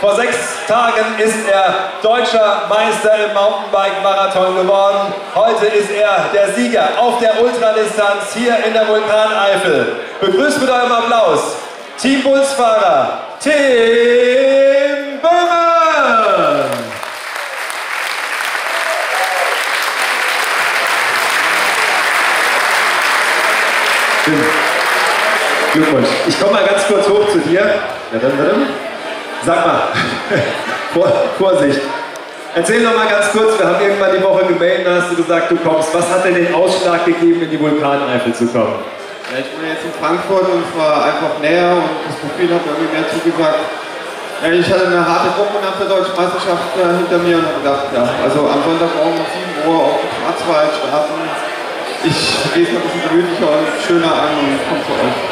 Vor sechs Tagen ist er deutscher Meister im Mountainbike-Marathon geworden. Heute ist er der Sieger auf der Ultradistanz hier in der Vulkaneifel. Begrüßt mit eurem Applaus Team Bulls-Fahrer Tim Böhmer. Glückwunsch. Ich komme mal ganz kurz hoch zu dir. Ja, dann, dann. Sag mal, Vorsicht. Erzähl noch mal ganz kurz, wir haben irgendwann die Woche gemeldet, da hast du gesagt, du kommst. Was hat denn den Ausschlag gegeben, in die Vulkaneifel zu kommen? Ja, ich bin jetzt in Frankfurt und es war einfach näher und das Profil hat mir irgendwie mehr zugesagt. Ja, ich hatte eine harte Gruppe nach der Deutschen Meisterschaft äh, hinter mir und habe gedacht, ja, also am Sonntagmorgen um 7 Uhr auf dem Schwarzwald starten. Ich gehe es ein bisschen gemütlicher und schöner an und komme zu euch.